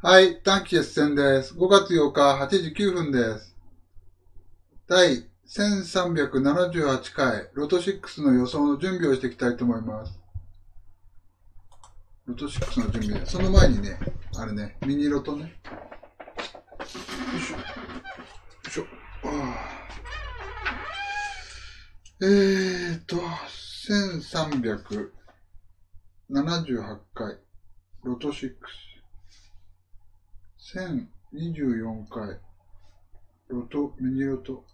はい、短期決戦です。5月8日8時9分です。第1378回ロト6の予想の準備をしていきたいと思います。ロト6の準備。その前にね、あれね、ミニロトね。よいしょ。よいしょ。あーえーと、1378回ロト6。1024回、ロト、ミニロト、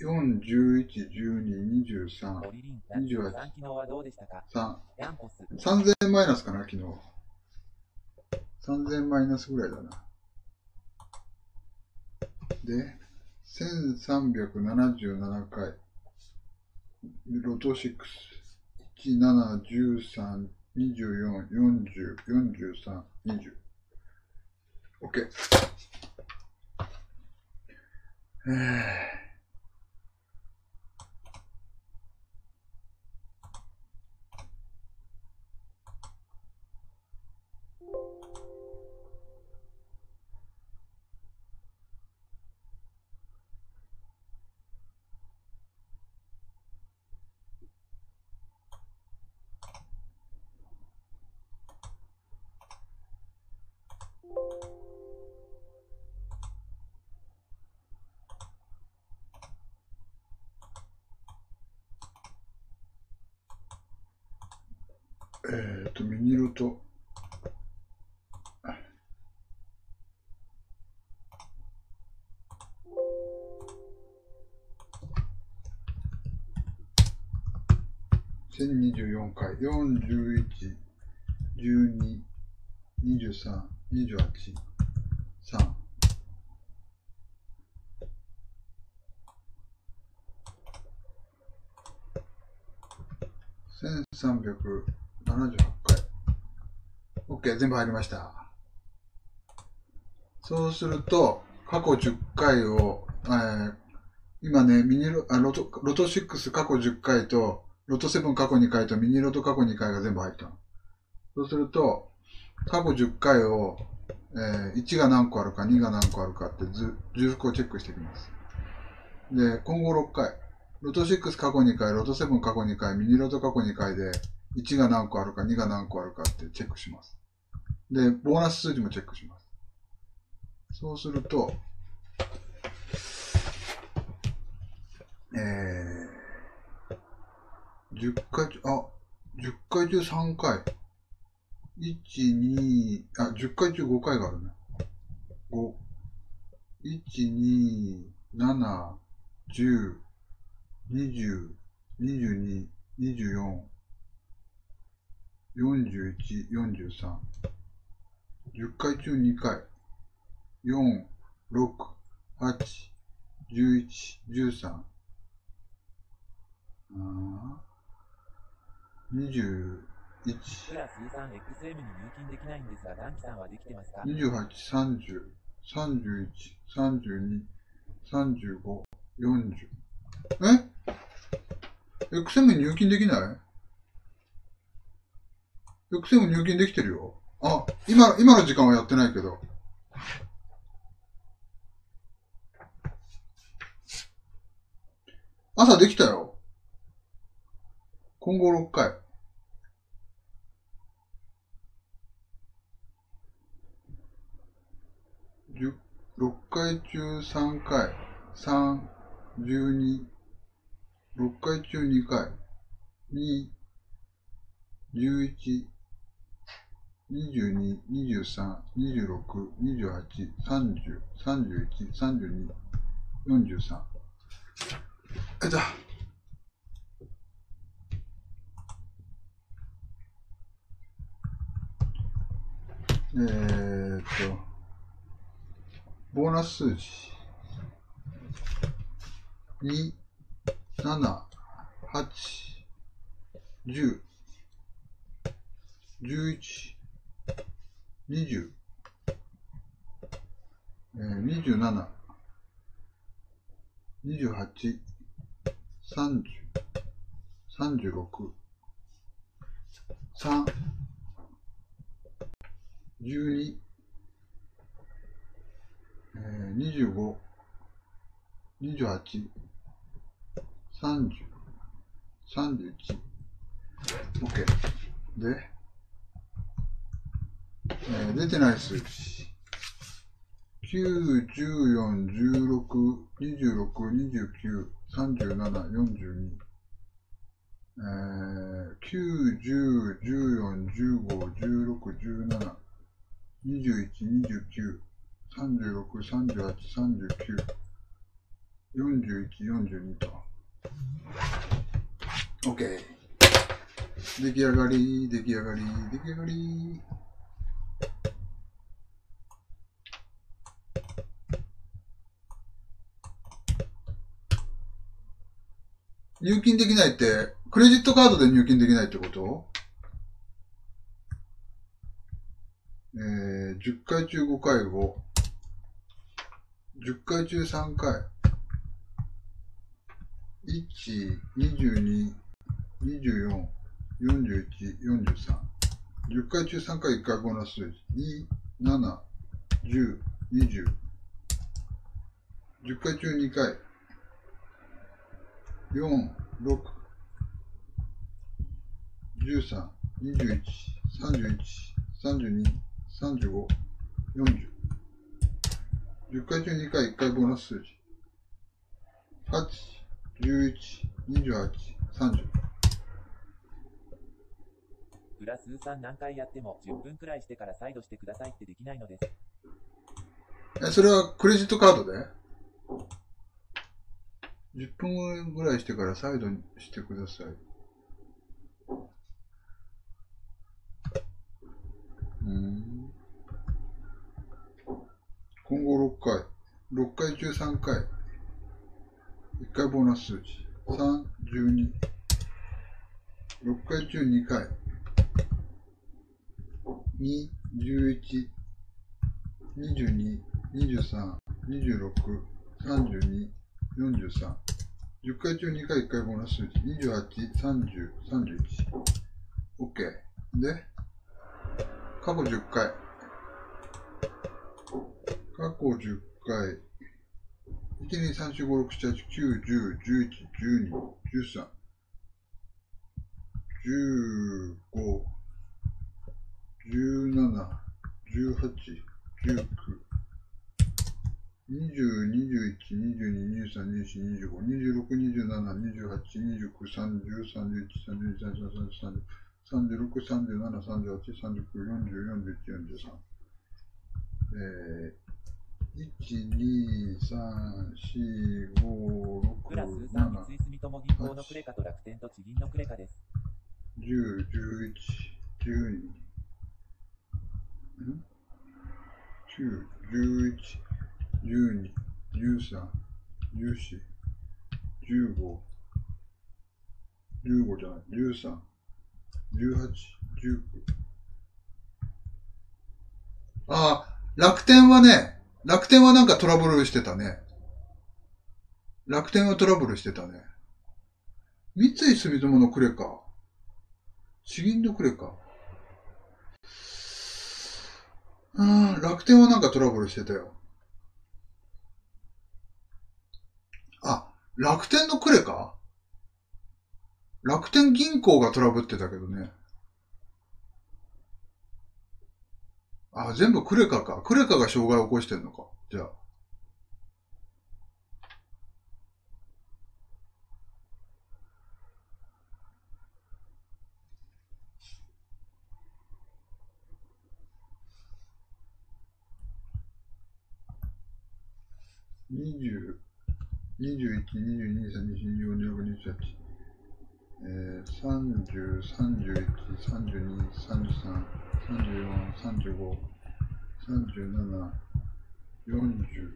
4、11、12、23、28、3、3000マイナスかな、昨日。3000マイナスぐらいだな。で、1377回、ロト6、1、7、13、24、40、43、20。OK。えーえっーと、ミニロト。1024回、41、12、23、28、3。1300 78回。OK、全部入りました。そうすると、過去10回を、えー今ね、ミニロあロトロト6過去10回と、ロト7過去2回とミニロト過去2回が全部入ったの。そうすると、過去10回を、えー1が何個あるか、2が何個あるかってず重複をチェックしていきます。で、今後6回。ロト6過去2回、ロト7過去2回、ミニロト過去2回で、1が何個あるか、2が何個あるかってチェックします。で、ボーナス数字もチェックします。そうすると、えー、10回中、あ、10回中3回。1、2、あ、10回中5回があるね。5。1、2、7、10、20、22、24、41、43。10回中2回。4、6、8、11、13。あ21、プラス U3XM に入金できないんですが、ダンキさんはできてますか28、30、31、32、35、40。え ?XM 入金できない ?XM 入金できてるよ。あ、今、今の時間はやってないけど。朝できたよ。今後6回。6回中3回、3、12、6回中2回、2、11、22、23、26、28、30、31、32、43。えっと。えーっと。ボーナス数字。2、7、8、10、11、20、えー、27、28、30、36、3、12、えー、25、28、30、31、OK。で、えー出てない数字。9、14、16、26、29、37、42。えー、9、10、14、15、16、17、21、29、36、38、39、41、42と。OK。出来上がり、出来上がり、出来上がり。入金できないって、クレジットカードで入金できないってこと？えー、10回中5回を、10回中3回、1、22、24、41、43。10回中3回1回ボーナス数字。2、7、10、20。10回中2回。4、6、13、21、31、32、35、40。10回中2回1回ボーナス数字。8、11、28、30。プラス3何回やっても10分くらいしてから再度してくださいってできないのです。え、それはクレジットカードで？?10 分ぐらいしてから再度してください。うん。今後6回。6回中3回。1回ボーナス数字。3、12。6回中2回。2、11。22、23、26、32、43。10回中2回1回ボーナス数字。28、30、31。OK。で、過去10回。過去10回。1、2、3、4、5、6、7、8、9、10、11、12、13、15、17、18、19、20、21、22、23、24、25、26、27、28、29、30、31、32、33、34、36、37、38、39、40、41、43。えー、1、2、3、4、5、6、プラス6、3 7、三井住友銀行のクレカと楽天と地銀のクレカです。10、11、12、ん ?9、11、12、13、14、15、15じゃない、13、18、19。ああ、楽天はね、楽天はなんかトラブルしてたね。楽天はトラブルしてたね。三井住友のクレカ。地銀のクレカ。うん、楽天はなんかトラブルしてたよ。あ、楽天のクレカ？楽天銀行がトラブってたけどね。あ、全部クレカか。クレカが障害を起こしてんのか。じゃあ。20、21、22、23、24、25、27、えー、30、31、32、33、34、35、37、40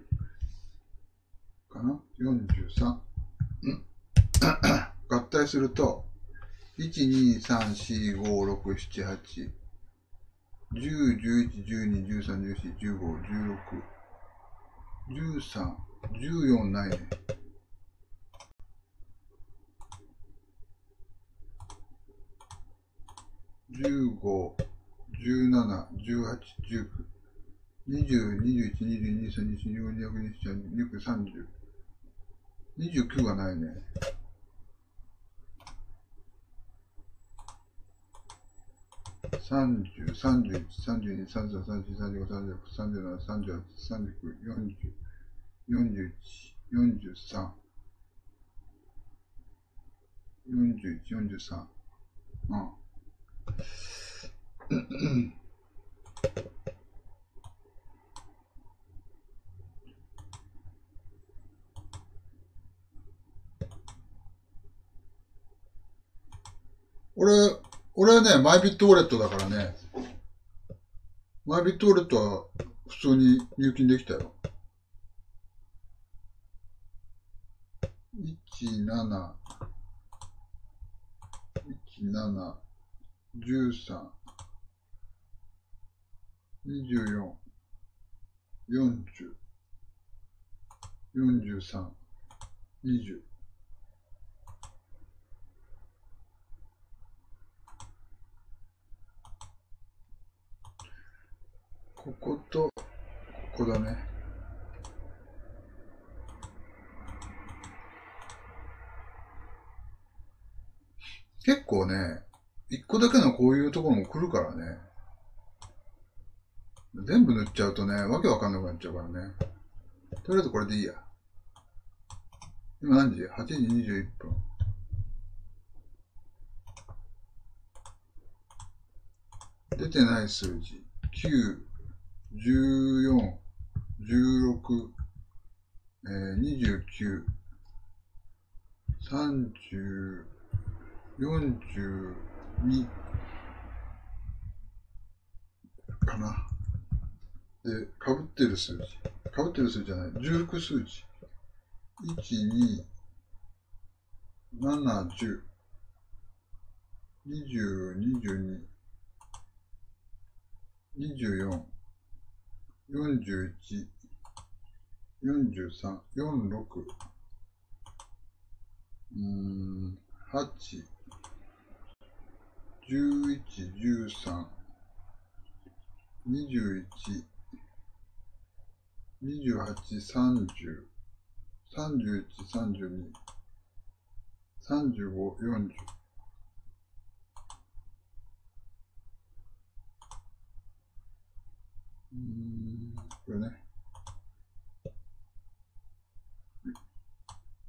かな ?43。合体すると、1,2,3,4,5,6,7,8,10,11,12,13,14,15,16 13、14、ないね。15、17、18、19、20、21、22、23、24、25、26、27、30。29がないね。30、31、32、33、34、35、36、37、38、39、40、41、43、41、43。うん。俺、俺はね、マイビットウォレットだからね。マイビットウォレットは普通に入金できたよ。17、17、13、24、40、43、20。ここと、ここだね。結構ね、一個だけのこういうところも来るからね。全部塗っちゃうとね、わけわかんなくなっちゃうからね。とりあえずこれでいいや。今何時 ?8 時21分。出てない数字。9、14、16、えー、29、30、42かな。で、被ってる数字。被ってる数字じゃない。重複数字。1、2、7、10、20、22、24、41、43、46、うん、8、11、13、21、28、30、31、32、35、40。うん、これね。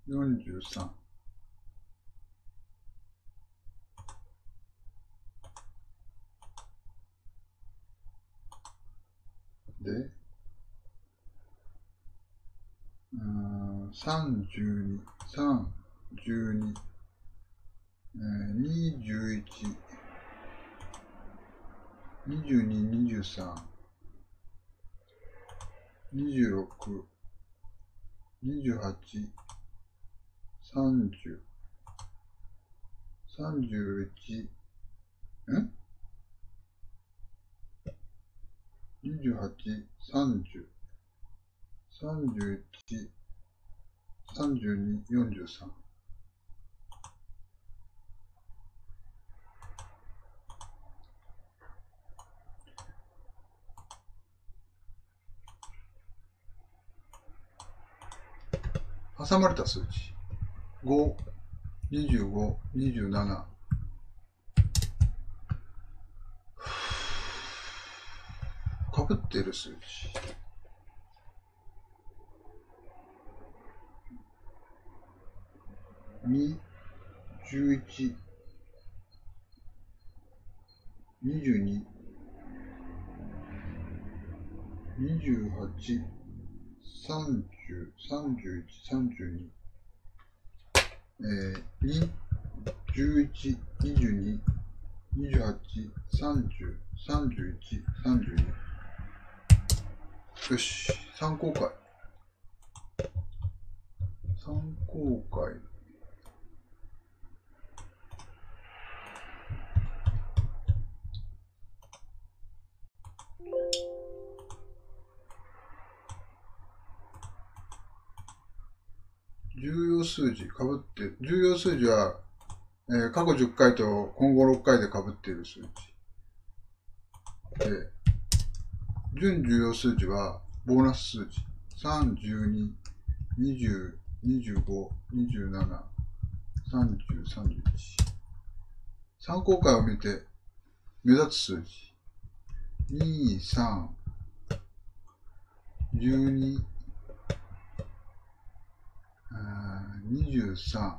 43。で、うん、32、3、12、えー、21、22、23、26、28、30、31、ん ?28、30、31、32、43。挟まれた数字。5、25、27。かぶってる数字。2、11、22、28、30、31、32、えー、2、11、22、28、30、31、32。よし、参考会。参考会。重要数字かぶって、重要数字は、えー過去10回と今後6回でかぶっている数字。で、準重要数字はボーナス数字。3、12、20、25、27、30、31。参考会を見て目立つ数字。2、3、12、あー23、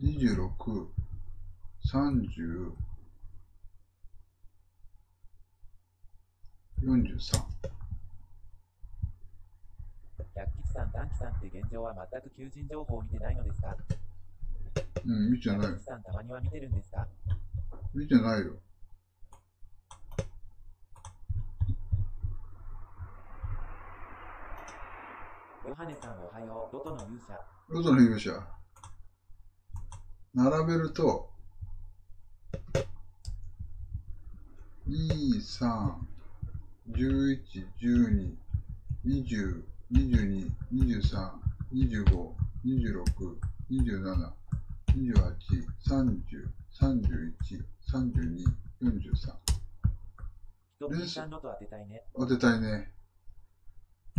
26、30、43。百吉さん、ダンキさんって現状は全く求人情報を見てないのですか？うん、見てない百。吉さん、たまには見てるんですか？見てないよ。ヨハネさん、おはよう。ロトの勇者。ロトの勇者。並べると、2、3、11、12、20、22、23、25、26、27、28、30、31、32、43。人ピーさんロト当てたいね。当てたいね。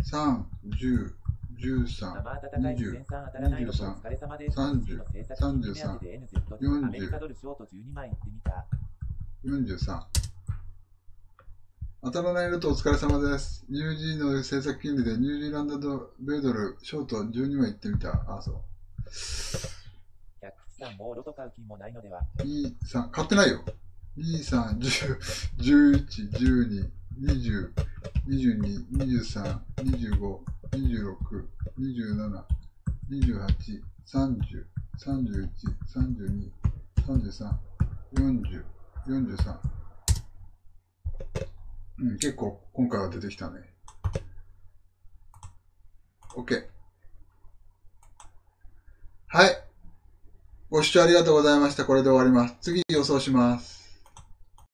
3、10、13、生暖かい自然さん当たらないロトお疲れ様です。30 PC の制作費目当てで NZ 40アメリカドルショート12枚行ってみた。43。当たらないロトお疲れ様です。ニュージーの政策金利でニュージーランドド米ドルショート12枚行ってみた。あ、そう。百吉さん、もうロト買う気もないのでは。2、3、買ってないよ。2、3、10、11、12、20、22、23、25、26、27、28、30、31、32、33、40、43。うん、結構今回は出てきたね。OK。はい。ご視聴ありがとうございました。これで終わります。次予想します。